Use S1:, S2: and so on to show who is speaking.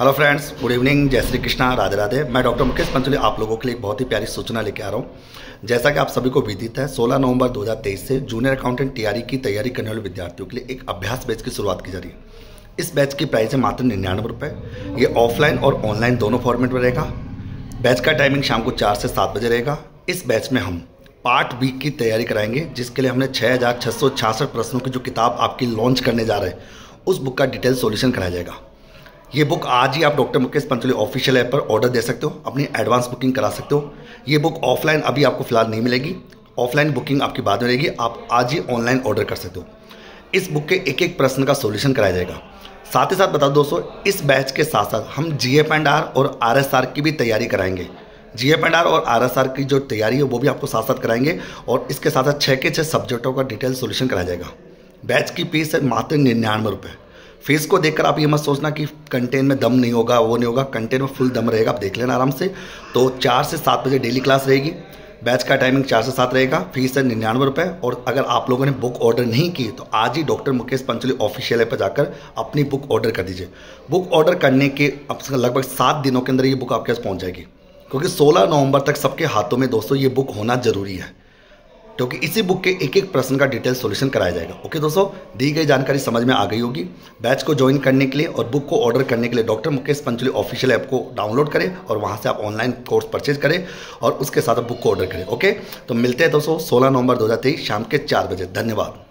S1: Hello friends good evening जय श्री कृष्णा राधे राधे मैं doctor Mukesh Pancholi आप लोगों के लिए एक बहुत ही प्यारी सूचना लेके आ रहा हूँ। जैसा कि आप सभी को विदित है 16 नवंबर 2023 से जूनियर अकाउंटेंट टीआरई की तैयारी करने वाले विद्यार्थियों के लिए एक अभ्यास बैच की शुरुआत की जा रही है। इस बैच की प्राइस है मात्र निन्यानवे रुपये ये ऑफलाइन और ऑनलाइन दोनों फॉर्मेट में रहेगा। बैच का टाइमिंग शाम को चार से सात बजे रहेगा। इस बैच में हम पार्ट बी की तैयारी कराएँगे, जिसके लिए हमने छः हज़ार छः सौ छियासठ प्रश्नों की जो किताब आपकी लॉन्च करने जा रहे हैं, उस बुक का डिटेल सोल्यूशन कराया जाएगा। ये बुक आज ही आप doctor Mukesh Pancholi official app पर ऑर्डर दे सकते हो, अपनी एडवांस बुकिंग करा सकते हो। ये बुक ऑफलाइन अभी आपको फ़िलहाल नहीं मिलेगी। ऑफलाइन बुकिंग आपकी बाद में रहेगी। आप आज ही ऑनलाइन ऑर्डर कर सकते हो। इस बुक के एक एक प्रश्न का सोल्यूशन कराया जाएगा। साथ ही साथ बता दोस्तों, इस बैच के साथ साथ हम जी एफ़ एंड आर और आर एस आर की भी तैयारी कराएँगे। जी एफ़ एंड आर और आर एस आर की जो तैयारी है, वो भी आपको साथ साथ कराएँगे और इसके साथ साथ छः के छः सब्जेक्टों का डिटेल सोल्यूशन कराया जाएगा। बैच की फ़ीस है मात्र निन्यानवे रुपये फेस को देखकर आप ये मत सोचना कि कंटेन में दम नहीं होगा, वो नहीं होगा कंटेन में फुल दम रहेगा, आप देख लेना आराम से। तो चार से सात बजे डेली क्लास रहेगी। बैच का टाइमिंग चार से सात रहेगा फ़ीस है निन्यानवे रुपये और अगर आप लोगों ने बुक ऑर्डर नहीं की तो आज ही doctor Mukesh Pancholi official app पर जाकर अपनी बुक ऑर्डर कर दीजिए। बुक ऑर्डर करने के लगभग सात दिनों के अंदर ये बुक आपके पास पहुँच जाएगी। क्योंकि 16 नवंबर तक सबके हाथों में दोस्तों ये बुक होना ज़रूरी है। क्योंकि इसी बुक के एक एक प्रश्न का डिटेल सॉल्यूशन कराया जाएगा। ओके दोस्तों, दी गई जानकारी समझ में आ गई होगी। बैच को ज्वाइन करने के लिए और बुक को ऑर्डर करने के लिए doctor Mukesh Pancholi official app को डाउनलोड करें और वहाँ से आप ऑनलाइन कोर्स परचेज करें और उसके साथ बुक को ऑर्डर करें। ओके तो मिलते हैं दोस्तों, सोलह नवंबर दो हज़ार तेईस शाम के चार बजे। धन्यवाद।